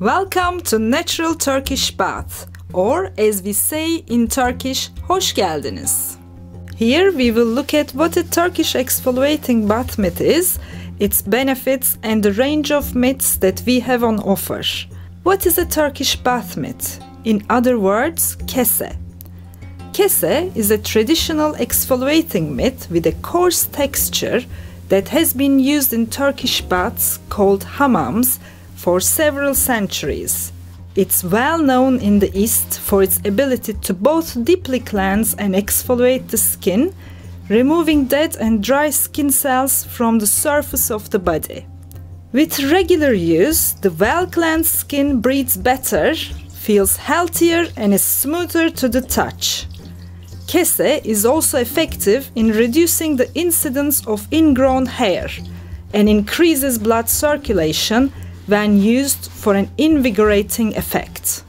Welcome to Natural Turkish Bath, or as we say in Turkish, hoş geldiniz. Here we will look at what a Turkish exfoliating bath mitt is, its benefits, and the range of mitts that we have on offer. What is a Turkish bath mitt? In other words, kese. Kese is a traditional exfoliating mitt with a coarse texture that has been used in Turkish baths called hammams for several centuries. It's well known in the East for its ability to both deeply cleanse and exfoliate the skin, removing dead and dry skin cells from the surface of the body. With regular use, the well cleansed skin breathes better, feels healthier, and is smoother to the touch. Kese is also effective in reducing the incidence of ingrown hair and increases blood circulation when used for an invigorating effect.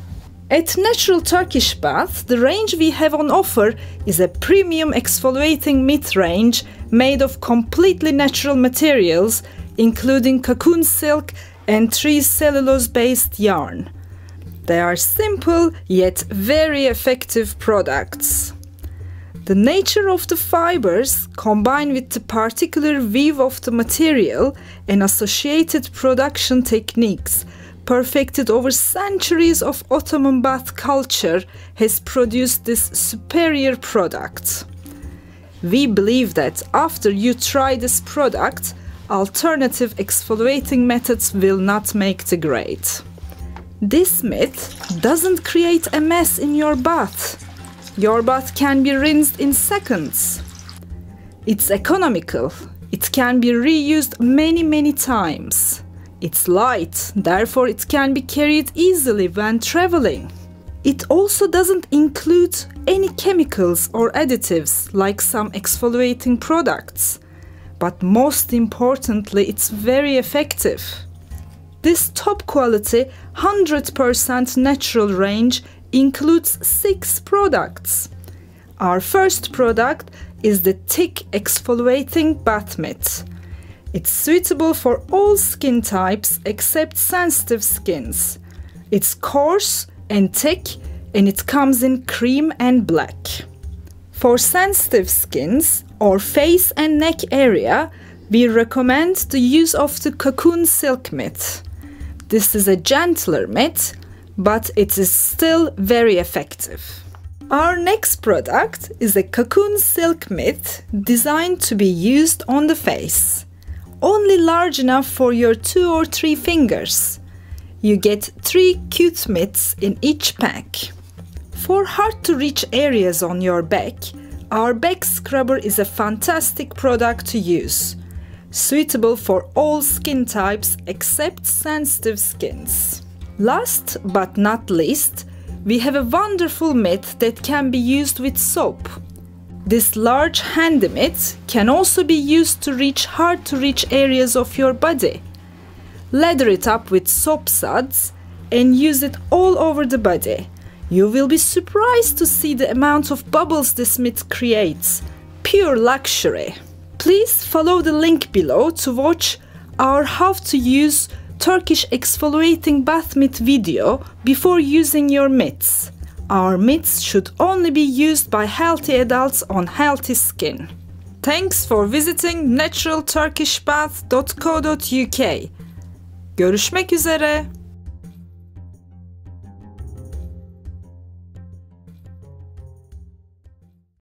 At Natural Turkish Bath, the range we have on offer is a premium exfoliating mitt range made of completely natural materials, including cocoon silk and tree cellulose based yarn. They are simple yet very effective products. The nature of the fibers, combined with the particular weave of the material and associated production techniques, perfected over centuries of Ottoman bath culture, has produced this superior product. We believe that after you try this product, alternative exfoliating methods will not make the grade. This mitt doesn't create a mess in your bath your bath can be rinsed in seconds. It's economical. It can be reused many, many times. It's light, therefore it can be carried easily when traveling. It also doesn't include any chemicals or additives like some exfoliating products. But most importantly, it's very effective. This top quality 100% natural range includes six products. Our first product is the thick exfoliating bath mitt. It's suitable for all skin types except sensitive skins. It's coarse and thick and it comes in cream and black. For sensitive skins or face and neck area, we recommend the use of the cocoon silk mitt. This is a gentler mitt but it is still very effective. Our next product is a cocoon silk mitt designed to be used on the face. Only large enough for your two or three fingers. You get three cute mitts in each pack. For hard to reach areas on your back, our back scrubber is a fantastic product to use. Suitable for all skin types except sensitive skins. Last but not least, we have a wonderful mitt that can be used with soap. This large handy mitt can also be used to reach hard to reach areas of your body. Lather it up with soap suds and use it all over the body. You will be surprised to see the amount of bubbles this mitt creates. Pure luxury. Please follow the link below to watch our how to use Turkish exfoliating bath mitt video before using your mitts. Our mitts should only be used by healthy adults on healthy skin. Thanks for visiting naturalturkishbath.co.uk. Görüşmek üzere.